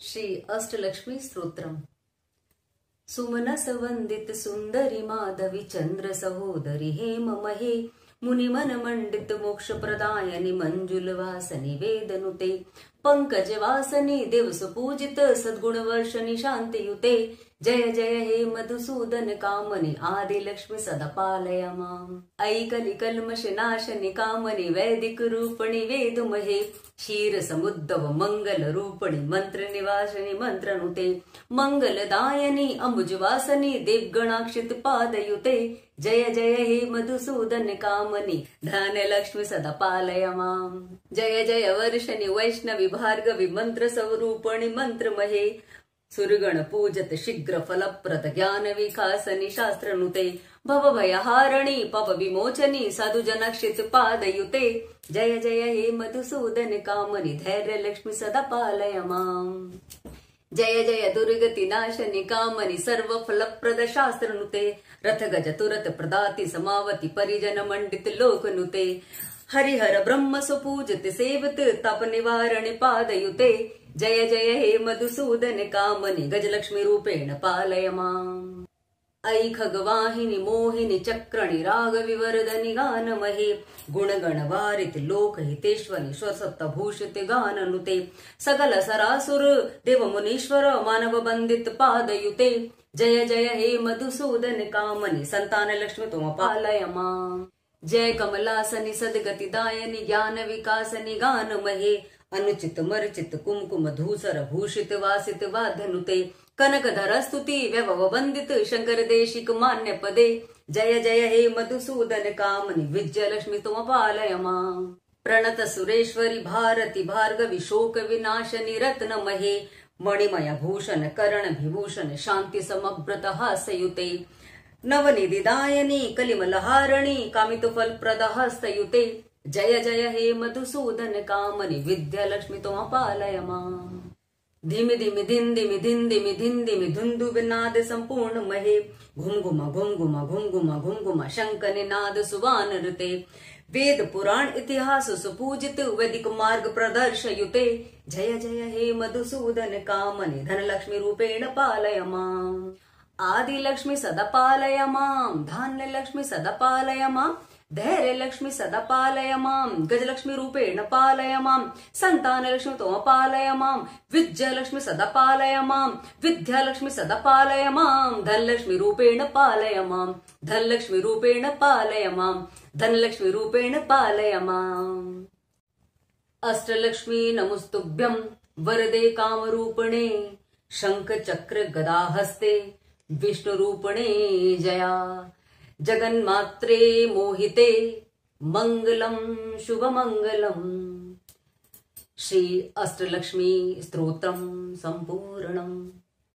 श्री अष्टलक्ष्मी स्तोत्रम्। सुमन वन्दित सुन्दरि माधवि चन्द्र सहोदरि हे मम हे मुनिमन मण्डित मोक्ष प्रदायनि मञ्जुल वासनि पंकज वासनि देव सुपूजित सद्गुण वर्षनि शांतियुते जय जय हे मधुसूदन कामनि आदि लक्ष्मी सदा पालय माम् ऐकलि कल्मष नाशनि कामनि वैदिक रूपणि वेदुमहे। क्षीर समुद्भव मंगल रूपणि मंत्र निवासनि मंत्रनुते। मंगलदायनि अमुज वासनि देवगणाक्षित पादयुते। जय जय हे मधुसूदन कामनि धन लक्ष्मी सदा पालय माम् जय जय वर्षनि वैष्णवि भार्गवि मंत्र स्वरूपणि मंत्रमहे सुरगण पूजत शीघ्र फलप्रद ज्ञान विकासनि शास्त्रनुते भव भयहारणी पप विमोचनी साधु जनक्षित पादयुते जय जय हे मधुसूदन कामनि धैर्य लक्ष्मी सदा पालय माम् जय जय दुर्गतिनाशनिकामनि सर्वफलप्रदशास्त्रनुते रथगजतुरतप्रदाति समावति नुते हरिहर ब्रह्म सुपूजति सेवत तप निवारणि पादयुते। जय जय हे मधुसूदन कामनि गजलक्ष्मी रूपेण पालय माम्। ऐ खगवाहिनि मोहिनि चक्रणि राग विवर्द नि गान महे गुणगण वारित लोक सकल सरासुर देव मानव बन्दित पादयुते। जय जय हे मधुसूदन कामनि सन्तान लक्ष्मि तुम पालय जय कमलासनि सद्गतिदायनि ज्ञान विकास नि अनुचित मर्चित कुमकुम धूसर भूषित वासित वाधनुते। कनक धर स्तुति व्यव वंदित शंकर देशिक मान्य पदे। जय जय हे मधुसूदन कामनि विजय लक्ष्मी तुम पालय प्रणत सुरेश्वरी भारती भार्गवि शोक विनाशनि रत्न महे। मणिमय भूषण करण विभूषण शांति समभ्रत हासयुते नवनिधिदायनी कलिमलहारणी फलप्रद हस्तयुते जय जय हे मधुसूदन कामनि विद्या लक्ष्मी तुम पालय माम् धिमि धिमि धिन दिमि धिन दिमि धिन दिमि धुंधु विनाद संपूर्ण महे। घुम घुम घुम घुम घुम घुम घुम घुम शंक निनाद सुवान ऋते। वेद पुराण इतिहास सुपूजित वैदिक मार्ग प्रदर्शयुते। जय जय हे मधुसूदन कामनि धन लक्ष्मी रूपेण पालय माम् आदि लक्ष्मी सदा पालय धान्य लक्ष्मी सदा पालय माम् धैर्य लक्ष्मी सदा पालय माम् गजलक्ष्मी रूपेण पालय माम् संतान लक्ष्मी त्वम पालय माम् विद्या लक्ष्मी सदा पालय माम् विद्या लक्ष्मी सदा पालय माम् धनलक्ष्मी रूपेण पालय माम् धनलक्ष्मी रूपेण पालय माम् धनलक्ष्मी रूपेण पालय माम् अष्टलक्ष्मी नमुस्तुभ्यं, वरदे कामरूपणे शङ्ख चक्र गदाहस्ते, विष्णुरूपणे जया। जगन्मात्रे मोहिते मंगलम शुभ मंगलम श्री अष्टलक्ष्मी स्त्रोत्रम संपूर्णम।